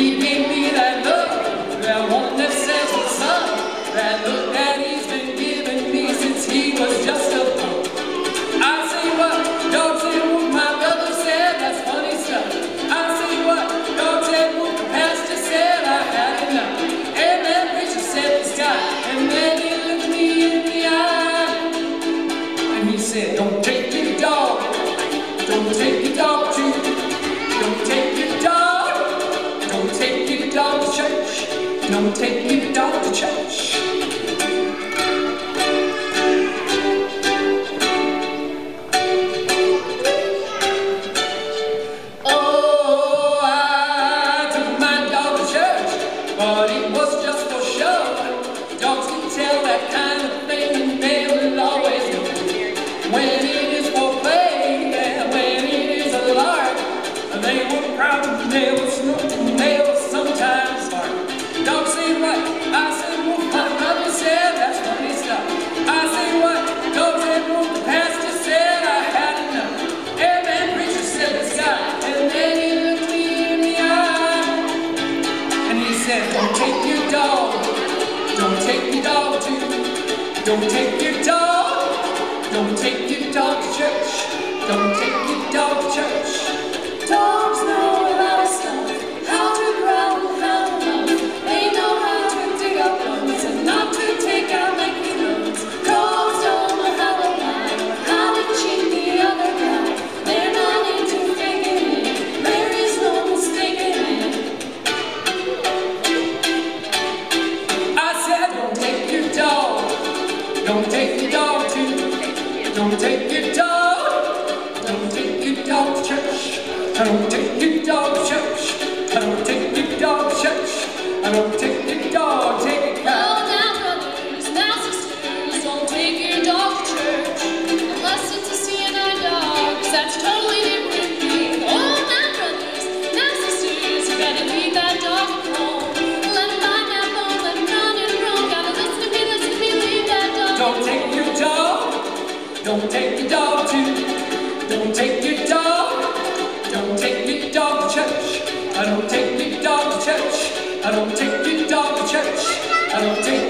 She made me that look, that one that says what's up, that look that Take me down to church. don't take your dog, don't take your dog to, don't take your dog, don't take your dog to church, don't take Don't take your dog to. Don't take your dog. Don't take your dog to church. Don't take your dog to church. Don't take your dog to church. Don't Don't take your dog to. Don't take your dog. Don't take your dog to church. I don't take your dog to church. I don't take your dog to church. I don't take